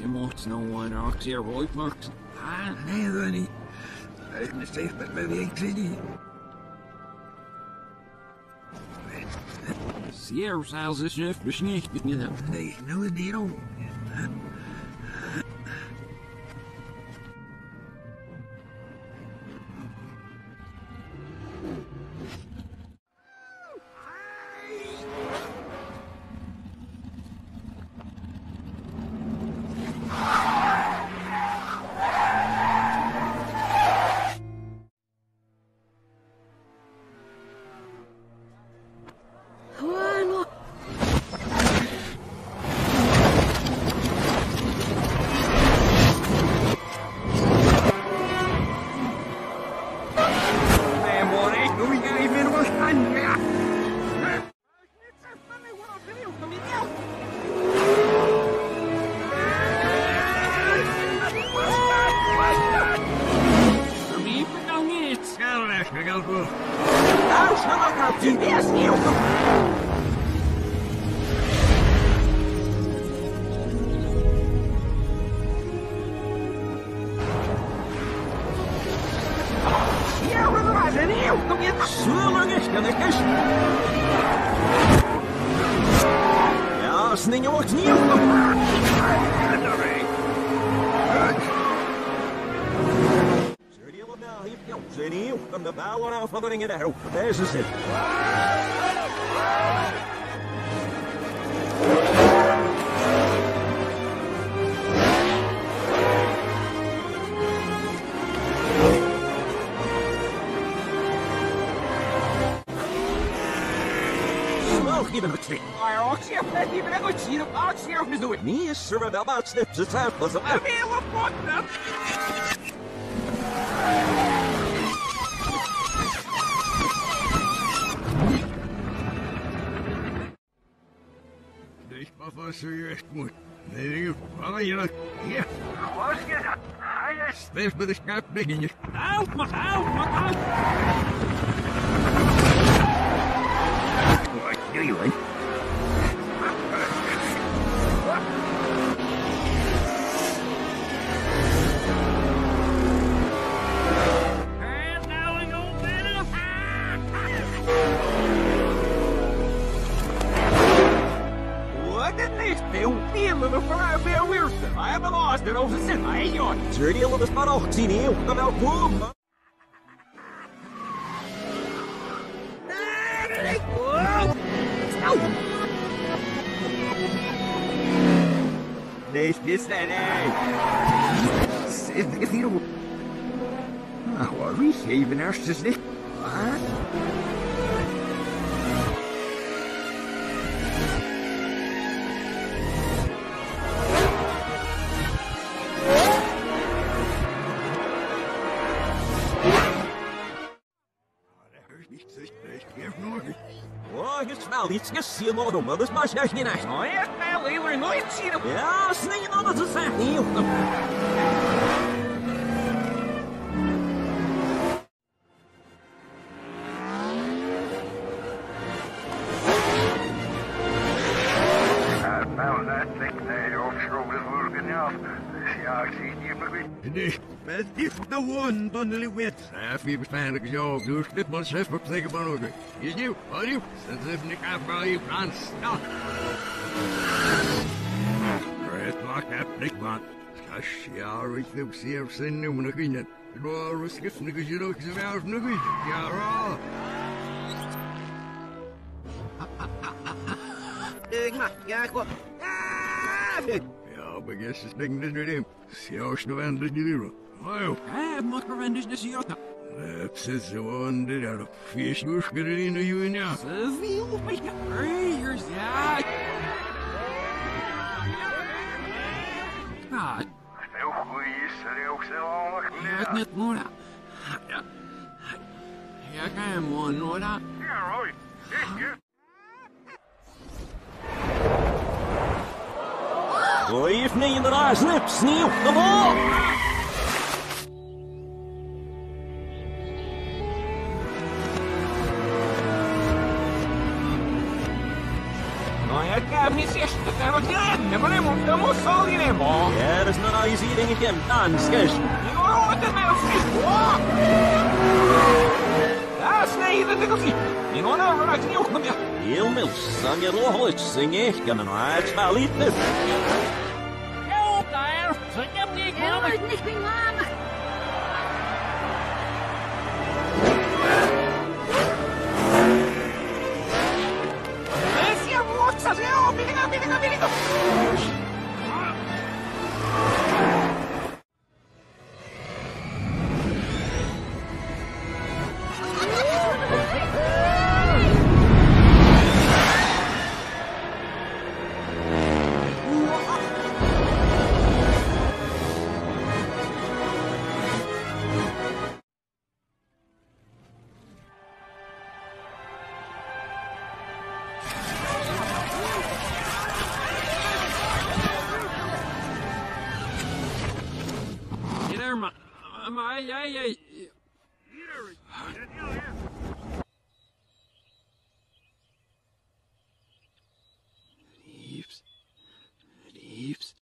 je mocht nou een actie ooit maakt. Ah, nee, dat niet. Ik ben steeds met mijn week niet. Zeer zelfs is je besnicht met je dan. Бегал бы. Нашего на тебе снил бы. Ясный не мог ни одного. De bouwen aan van de ringen daar. Deze zit. Smoke even het schrik. Maar actie, net die ben ik zien op actie of wel serieus moet. Nee, ik val je dat. Hier. Was je dat? Hij is. Steeds met de scherp beginje. Out, maar out, maar out. Wat jullie like? Veel weerstand. Hij heeft lost en over zin. Hij joh. Zeur die hele spar ook zien hier. Kom nou boom. Nee, is dat nee. Zit ik met die de one bundel wit. Half je waarschijnlijk zo. Dus dit moet zelf op tegen van ook. Is nieuw, wat nieuw. Dat is even ik afbouw je Frans. Nou. Het maakt het niet, man. Als ja, ik heb zeer zin om nog in het. Het was rustig, nog eens je ook zo wel nog eens. Ja, ra. Ik mag, ja, ik wil. Ja, maar yes, is ding dit niet. Zo snel en dit niet. Oh, Eh, mag er wel dus de siota. het zit zo aan dit uit. Vies doorspelen in de jongen, ja. Zoveel met je eiers, ja. Ja, Veel goeie is er ook zo Gooi je niet in de raar slip, sneeuw, kom op! jätkää, missä jästä täällä tilanne, mä ne mun mussa oli ne mo. Jäädäs no naisiin igen danskes. Niin on ootte me on siis vuo. Tässä ne itse tekosi. Niin on arvonaiksi niuhkamia. Ilmilssan ja ruoholitsin ehkä no äts välittes. Jouta er, se jämni Er wordt niet meer langer. Esi ja vuotsa, se on, pitäkää, Herman. Maar jij... jij... Leaves. Leaves.